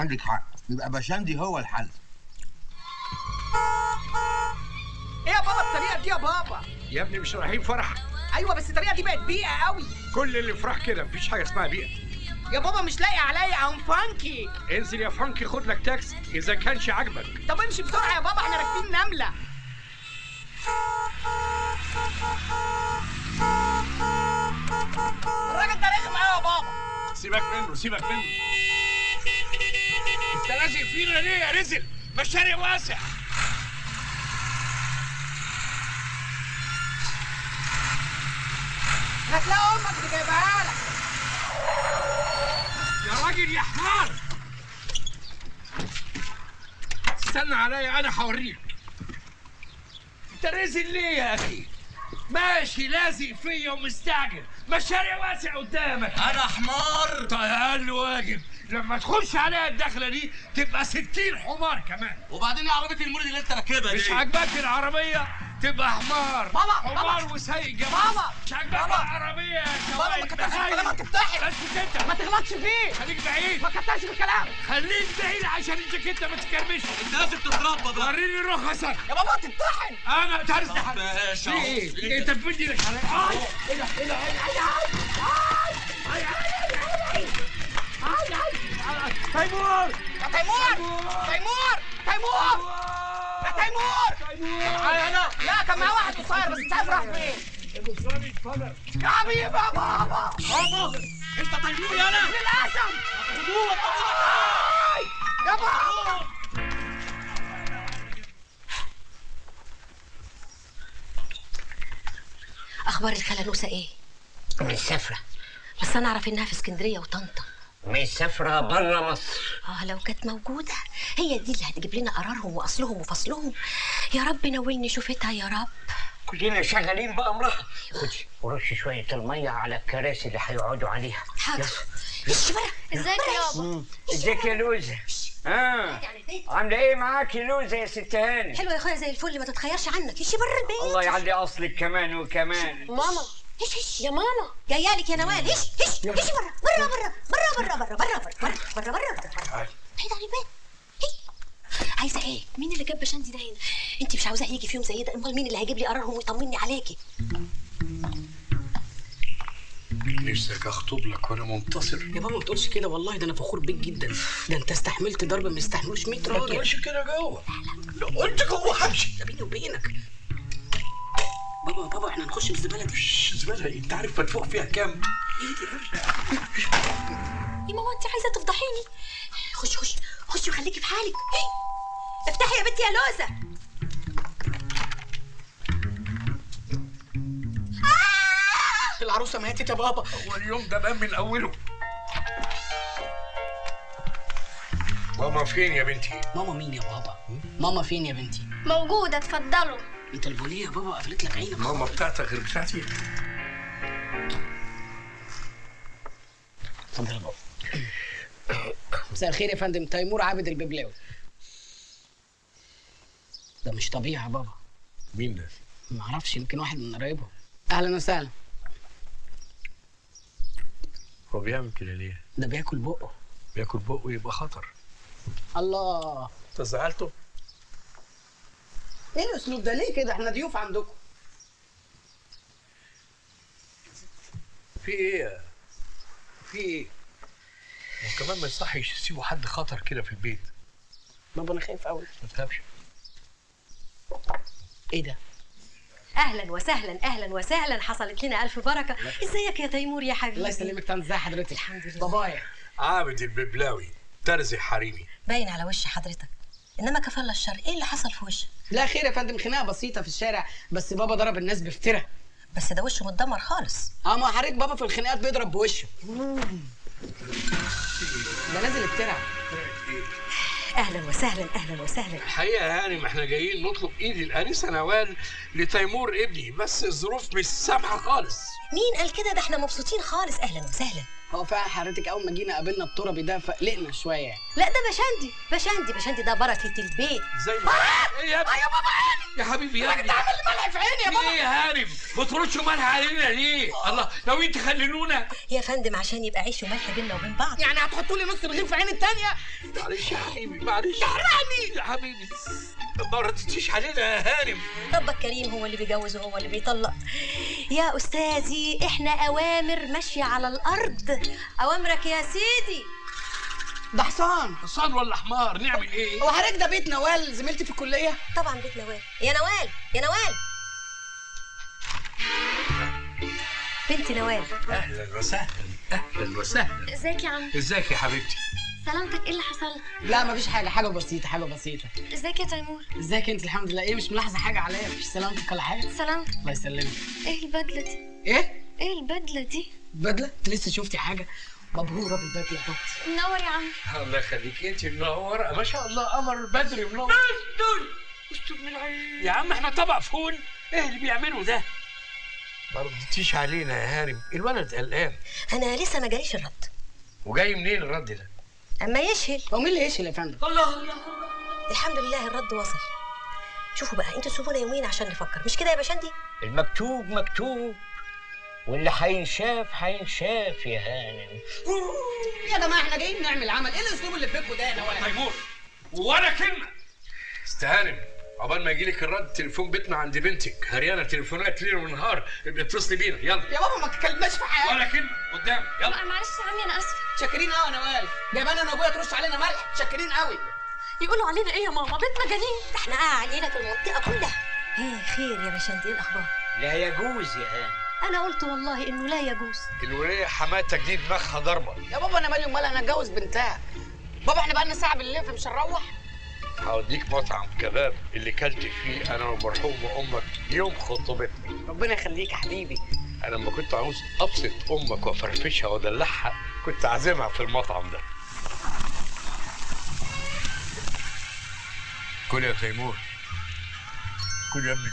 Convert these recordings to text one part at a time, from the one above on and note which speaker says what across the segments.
Speaker 1: عندك حق. يبقى بشندي هو الحل.
Speaker 2: إيه يا بابا؟ الطريقة دي يا بابا.
Speaker 3: يا ابني مش رايحين فرح.
Speaker 2: أيوه بس الطريقة دي بقت بيئة قوي
Speaker 3: كل اللي فرح كده مفيش حاجة اسمها بيئة.
Speaker 2: يا بابا مش لايق عليا I'm funky
Speaker 3: انزل يا فرانكي خد لك تاكسي إذا كانش عاجبك.
Speaker 2: طب امشي بسرعة يا بابا إحنا راكبين نملة. الراجل ده رخم قوي يا بابا.
Speaker 3: سيبك منه سيبك منه. انت لازق فينا ليه يا رزل ما الشارع واسع
Speaker 2: هتلاقي أمك اللي جايبها لك.
Speaker 3: يا راجل يا حمار. استنى عليا أنا هوريك. أنت رزل ليه يا أخي؟ ماشي لازق فيا ومستعجل. ما الشارع واسع قدامك.
Speaker 4: أنا حمار.
Speaker 3: طيب أقل واجب. لما تخش عليها الدخله دي تبقى 60 حمار كمان
Speaker 4: وبعدين إيه عربيه المولد اللي انت راكبها دي
Speaker 3: مش عاجباك العربيه تبقى حمار
Speaker 2: بابا،
Speaker 3: حمار
Speaker 2: بابا.
Speaker 3: وسايق جمال
Speaker 2: بابا،
Speaker 3: مش عاجباك. العربيه يا
Speaker 2: بابا ما في الكلام هتفتحي
Speaker 3: بس انت
Speaker 2: ما تغلطش فيه
Speaker 3: خليك بعيد
Speaker 2: ما في الكلام
Speaker 3: خليك بعيد عشان الجاكيته ما تكرمش
Speaker 4: انت لازم تتربى بقى
Speaker 3: وريني رخصك
Speaker 2: يا بابا هتتطحن
Speaker 4: أنا ماشي
Speaker 3: في إيه؟ انت بتدي لك آي. إيه ده إيه ده إيه ده تيمور!
Speaker 2: يا تيمور! تيمور! تيمور! يا تيمور!
Speaker 3: تعالى هنا
Speaker 2: لا كان معاه واحد قصير بس مش عارف راح فين يا حبيبي يا بابا.
Speaker 4: بابا انت تيمور يا أنا.
Speaker 2: للأسف. يا بابا.
Speaker 5: أخبار الخلانوسه إيه؟
Speaker 6: مسافرة
Speaker 5: بس أنا أعرف إنها في اسكندرية وطنطا.
Speaker 6: مسافرة برا مصر.
Speaker 5: آه لو كانت موجودة. هي دي اللي هتجيب لنا قرارهم وأصلهم وفصلهم. يا رب نولني شوفتها يا رب.
Speaker 6: كلنا شغالين بأمرها خدي ورش شوية المية على الكراسي اللي هيقعدوا عليها.
Speaker 5: حاضر. إيش بره
Speaker 7: ازيك يا بابا
Speaker 6: ازيك يا لوزة؟ آه. عاملة إيه معاك يا لوزة يا ست هاني؟
Speaker 5: حلوة يا أخويا زي الفل ما تتخيرش عنك. إيش بره البيت؟
Speaker 6: الله يعلي أصلك كمان وكمان.
Speaker 7: ماما.
Speaker 5: إيش إيش
Speaker 7: يا ماما
Speaker 5: جاية لك يا نوال إيش إيش إيش بره بره بره بره بره بره بره بره بره بره بره بعيد عن البيت إيه؟ عايزه إيه مين اللي جاب بشندي ده هنا انت مش عاوزاه يجي في يوم زي ده امال مين اللي هيجيب لي قرارهم ويطمني عليكي
Speaker 3: نفسك اخطب لك وأنا منتصر
Speaker 8: يا بابا ما تقولش كده والله ده أنا فخور بيك جدا ده انت استحملت ضرب ما يستحملوش 100
Speaker 3: ما
Speaker 8: راجل
Speaker 3: تقولش كده جوه لو قلت جوه همشي
Speaker 8: بيني وبينك بابا بابا إحنا نخش الزبالة. دي
Speaker 3: مش زباله انت عارف مدفوع فيها كام؟
Speaker 5: يا ماما انت عايزة تفضحيني؟ خش خش خش وخليكي في حالك. إيه؟ افتحي يا بنتي يا لوزة.
Speaker 8: العروسة ماتت يا بابا.
Speaker 3: هو اليوم ده بان من أوله. ماما فين يا بنتي؟
Speaker 8: ماما مين يا بابا؟ ماما فين يا بنتي؟
Speaker 7: موجودة اتفضلوا.
Speaker 8: انت البولية يا بابا قفلت لك عينك.
Speaker 3: ماما بتاعتك غير بتاعتي.
Speaker 8: اتفضل يا بابا. مساء الخير يا فندم. تيمور عابد الببلاوي. ده مش طبيعي يا بابا.
Speaker 3: مين ده؟
Speaker 8: ما أعرفش يمكن واحد من قرايبهم. أهلا وسهلا.
Speaker 3: هو بيعمل كده ليه؟
Speaker 8: ده بياكل بقه.
Speaker 3: بياكل بقه يبقى خطر.
Speaker 8: الله.
Speaker 3: انت زعلته؟
Speaker 8: إيه الاسلوب ده؟ ليه كده؟ إحنا ضيوف عندكم.
Speaker 3: في إيه في إيه؟ وكمان ما يصحش يسيبوا حد خطر كده في البيت.
Speaker 8: بابا أنا خايف قوي
Speaker 3: ما تخافش.
Speaker 8: إيه ده؟
Speaker 5: أهلا وسهلا أهلا وسهلا. حصلت لنا ألف بركة. إزيك يا تيمور يا حبيبي؟
Speaker 8: الله يسلمك تنزل ازي حضرتك.
Speaker 5: الحمد لله.
Speaker 8: بابايا.
Speaker 3: عابد الببلاوي ترزي حريمي.
Speaker 5: باين على وش حضرتك. إنما كفل الشر إيه اللي حصل في وشك؟
Speaker 8: لا خير يا فندم خناقة بسيطة في الشارع بس بابا ضرب الناس بفترة.
Speaker 5: بس ده وشه متدمر خالص.
Speaker 8: آه ما حضرتك بابا في الخناقات بيضرب بوشه. ده نازل افترع.
Speaker 5: أهلا وسهلا أهلا وسهلا.
Speaker 3: الحقيقة يعني ما إحنا جايين نطلب إيد الانسه نوال لتيمور ابني بس الظروف مش سامحة خالص.
Speaker 5: مين قال كده؟ ده إحنا مبسوطين خالص. أهلا وسهلا.
Speaker 8: هو فعلا حضرتك أول ما جينا قابلنا التربي ده فقلقنا شوية.
Speaker 5: لا ده بشندي. بشندي بشندي ده بركه البيت.
Speaker 3: زي ما إيه يا ابني؟
Speaker 2: يا بابا عيني
Speaker 3: يا حبيبي يا
Speaker 2: عمل لي ملح في عيني يا بابا.
Speaker 3: إيه يا هارم ما تردشوا مالها علينا ليه؟ الله ناويين تخللونا
Speaker 5: يا فندم عشان يبقى عيش وملح بينا وبين بعض.
Speaker 2: يعني هتحطوا لي نص رغيف في عين التانية؟
Speaker 3: معلش يا حبيبي معلش.
Speaker 2: تحرقني
Speaker 3: يا حبيبي ما ردتيش علينا يا هارم
Speaker 5: ربك كريم هو اللي بيجوز وهو اللي بيطلق. يا أستاذي إحنا أوامر ماشية على الأرض. أوامرك يا سيدي.
Speaker 8: ده حصان.
Speaker 3: حصان ولا حمار؟ نعمل إيه؟
Speaker 8: هو حضرتك ده بيت نوال زميلتي في الكلية.
Speaker 5: طبعا بيت نوال. يا نوال يا نوال. بنتي نوال.
Speaker 3: أهلا وسهلا أهلا وسهلا.
Speaker 7: إزيك يا عم؟
Speaker 3: إزيك يا حبيبتي؟
Speaker 7: سلامتك. إيه اللي حصل
Speaker 8: لا مفيش حاجة. حاجة بسيطة حاجة بسيطة.
Speaker 7: إزيك يا تيمور؟
Speaker 8: إزيك أنت؟ الحمد لله. إيه مش ملاحظة حاجة عليا؟ مفيش سلامتك ولا حاجة؟
Speaker 7: سلامتك.
Speaker 8: الله يسلمك.
Speaker 7: إيه البدلة دي؟
Speaker 8: إيه؟
Speaker 7: إيه البدلة دي؟
Speaker 8: بدلة؟ أنت لسه شفتي حاجة؟ مبهورة بالبدله يا طنط
Speaker 7: منور يا عم.
Speaker 3: الله يخليك انت منورة. ما شاء الله قمر بدري منور. يا عم إحنا طبق فول. إيه اللي بيعملوا ده؟ ما ردتيش علينا يا هانم الولد قلقان.
Speaker 5: أنا لسه ما جاليش الرد.
Speaker 3: وجاي منين الرد ده؟
Speaker 5: أما يشهل
Speaker 8: هو مين اللي يشهل يا فندم؟
Speaker 5: الحمد لله الرد وصل. شوفوا بقى أنتوا تسيبونا يومين عشان نفكر. مش كده يا باشندي؟
Speaker 6: المكتوب مكتوب. واللي هينشاف هينشاف يا هانم.
Speaker 8: يا جماعة إحنا جايين نعمل عمل. إيه الأسلوب اللي في ده؟ يا نوال
Speaker 3: تيمور ولا كلمة. استهانم عقبال ما يجيلك الرد تليفون بيتنا عند بنتك. هريانة تليفونات ليل ونهار. ابقى اتصلي بينا. يلا.
Speaker 8: يا بابا ما تتكلمناش في حاجة.
Speaker 3: ولا كلمة. قدام. يلا.
Speaker 7: معلش يا عمي أنا آسفة.
Speaker 8: شاكرين قوي يا نوال. جايبانا أنا وابويا ترش علينا ملح. شاكرين قوي
Speaker 7: يقولوا علينا إيه يا ماما؟ بيت مجانين.
Speaker 5: ده إحنا قاع علينا في المنطقة كلها. إيه خير يا باشندي إيه الأخبار؟
Speaker 6: لا يجوز يا هانم.
Speaker 5: أنا قلت والله إنه لا يجوز.
Speaker 3: الوليه حماتك دي دماغها ضربه
Speaker 8: يا بابا أنا مالي ومال أنا أتجوز بنتها. بابا إحنا بقالنا ساعة بالليل فمش هنروح.
Speaker 3: هوديك مطعم كباب اللي كلت فيه أنا ومرحومه أمك يوم خطوبتنا.
Speaker 8: ربنا يخليك يا حبيبي.
Speaker 3: أنا لما كنت عاوز أبسط أمك وأفرفشها وأدلعها كنت عازمها في المطعم ده. كل يا تيمور. كل يا ابني.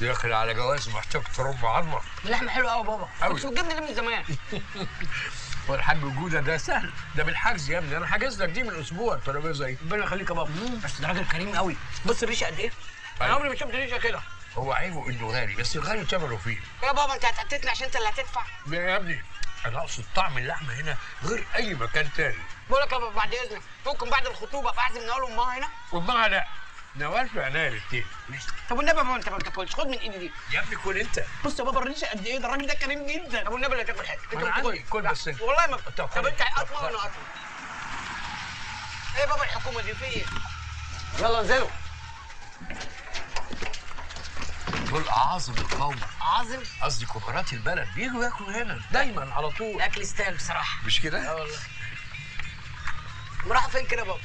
Speaker 3: داخل على جواز محتاج ترم عظمة.
Speaker 8: اللحمة حلوة قوي بابا.
Speaker 3: أوي.
Speaker 8: كنت بتجيبني ليه من زمان؟
Speaker 3: والحاج جودة ده سهل. ده بالحجز يا ابني. أنا حاجز لك دي من أسبوع. الترابيزه دي
Speaker 8: ربنا يخليك يا بابا. بس ده راجل كريم قوي بص الريشه قد إيه؟ أنا
Speaker 3: أيوة.
Speaker 8: عمري ما شفت ريشة كده.
Speaker 3: هو عيبه إنه غالي بس الغالي ثمنه فيه.
Speaker 8: يا بابا أنت هتقتتني عشان أنت اللي هتدفع.
Speaker 3: يا ابني أنا أقصد طعم اللحمة هنا غير أي مكان تاني.
Speaker 8: بقول لك يا بابا بعد إذنك ممكن بعد الخطوبة بعزم نقول أمها هنا؟
Speaker 3: ومعها لا. نوال في عناية الاثنين
Speaker 8: طب والنبي يا بابا انت ما بتاكلش خد من ايدي دي.
Speaker 3: يا ابني كل انت.
Speaker 8: بص يا بابا الريشه قد إيه؟ ده الراجل ده كريم جدا. طب والنبي لا تاكل حاجة. انت ما بتاكلش.
Speaker 3: كل بس انت.
Speaker 8: والله ما
Speaker 3: طب
Speaker 8: طب انت
Speaker 3: طب
Speaker 8: وأنا قطمه إيه بابا الحكومة دي؟ في إيه؟ يلا انزلوا
Speaker 3: دول اعاظم القوم.
Speaker 8: عازم
Speaker 3: قصدي كبارات البلد. بيجوا ياكلوا هنا. دايما على طول.
Speaker 8: الأكل يستاهل بصراحة.
Speaker 3: مش كده؟
Speaker 8: آه والله راح فين كده يا بابا؟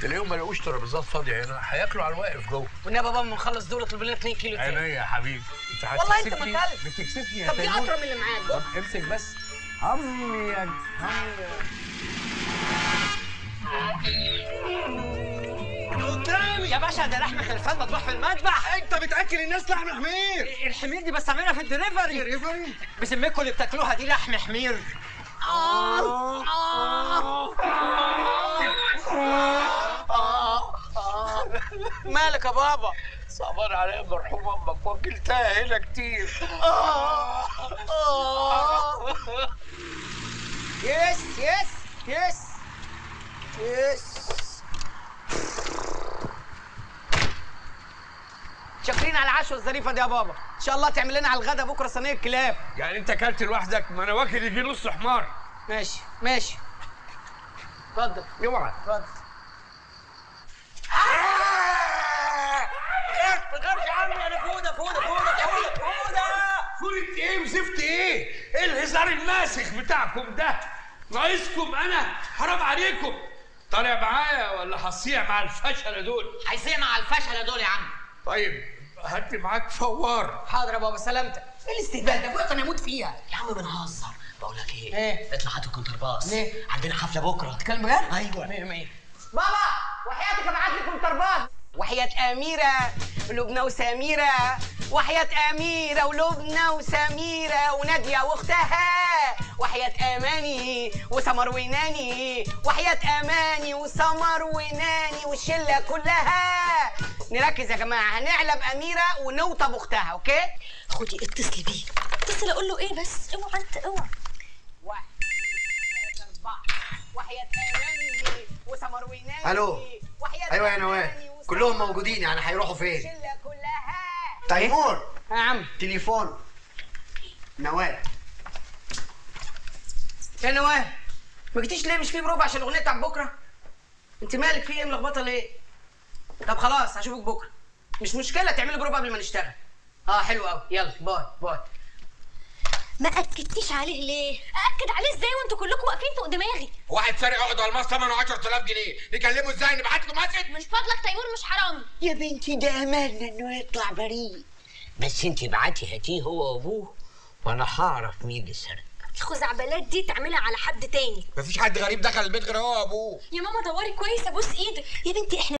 Speaker 3: تلاقيهم ما لقوش ترابيزات فاضية. هنا هياكلوا على الواقف جوه.
Speaker 8: والنبي يا بابا ما نخلص دول اطلب لنا 2 كيلو تاني.
Speaker 3: عينيا يا حبيبي. انت
Speaker 8: والله انت مكلف.
Speaker 3: بتكسفني يا
Speaker 8: طب دي من اللي معاك.
Speaker 3: طب امسك بس. عمي يا عمي
Speaker 2: يا باشا ده لحم خلفان مطبوح في المذبح
Speaker 4: انت بتأكل الناس لحم حمير.
Speaker 2: الحمير دي بستعملها في الدليفري.
Speaker 4: ريفري
Speaker 2: بسميكوا اللي بتاكلوها دي لحم حمير.
Speaker 8: مالك يا بابا؟
Speaker 3: صعبان عليا مرحوم أمك وكلتها هنا كتير.
Speaker 8: يس يس يس يس شاكرين على العشوة الظريفة دي يا بابا. إن شاء الله تعمل لنا على الغدا بكرة صينية كلاب.
Speaker 3: يعني أنت أكلت لوحدك؟ ما أنا واكل يجي نص حمار.
Speaker 8: ماشي ماشي. اتفضل.
Speaker 3: اوعى
Speaker 8: اتفضل.
Speaker 3: إيه وزفت إيه؟ إيه الهزار الماسخ بتاعكم ده؟ ناقصكم أنا؟ حرام عليكم. طالع معايا ولا هتصيع مع الفشلة دول؟
Speaker 2: هيصيع مع الفشلة دول يا عم.
Speaker 3: طيب هات لي معاك فوار.
Speaker 8: حاضر يا بابا سلامتك. إيه الاستهبال ده؟ بقى أنا أموت فيها.
Speaker 6: يا عم بنهزر. بقول لك إيه؟
Speaker 8: إيه؟
Speaker 6: اطلع هات الكونترباس
Speaker 8: ليه؟
Speaker 6: عندنا حفلة بكرة.
Speaker 8: تتكلم بجد؟
Speaker 6: أيوه.
Speaker 8: مية مية. بابا وحياتك ابعت لي كونترباس وحياة أميرة ولبنى وسميرة وحياة أميرة ولبنى وسميرة ونادية وأختها وحياة أماني وسمر وناني وحياة أماني وسمر وناني والشلة كلها. نركز يا جماعة هنعلب أميرة ونوطب أختها أوكي؟
Speaker 5: خدي اتصلي بيه.
Speaker 7: اتصل أقول له إيه بس؟ اوعى أنت اوعى.
Speaker 8: واحد اثنين ثلاثة أربعة. وحياة أماني وسمر وناني.
Speaker 4: ألو.
Speaker 8: وحياة
Speaker 4: أيوه يا نوال كلهم موجودين يعني هيروحوا فين؟
Speaker 8: الشلة كلها.
Speaker 4: تيمور.
Speaker 8: يا عم
Speaker 4: تليفون. نوال.
Speaker 8: يا نوال ما جيتيش ليه؟ مش في بروفا عشان الأغنية بتاعت بكرة؟ أنت مالك؟ في إيه؟ ملخبطة ليه؟ طب خلاص هشوفك بكرة. مش مشكلة تعملي بروفا قبل ما نشتغل. آه حلو قوي يلا bye bye.
Speaker 5: ما أكدتيش عليه ليه؟
Speaker 7: أأكد عليه إزاي وأنتوا كلكم واقفين فوق دماغي؟
Speaker 3: واحد سارق عقد الماس ثمنه 10000 جنيه. نكلمه إزاي؟ نبعت له message.
Speaker 7: من فضلك تيمور مش حرامي
Speaker 6: يا بنتي ده املنا إنه يطلع بريء. بس انت ابعتي هاتيه هو وأبوه وأنا هعرف مين اللي سرق.
Speaker 7: الخزعبلات دي تعملها على حد تاني.
Speaker 3: مفيش حد غريب دخل البيت غير هو وأبوه.
Speaker 7: يا ماما دوري كويس أبوس إيدك
Speaker 5: يا بنتي إحنا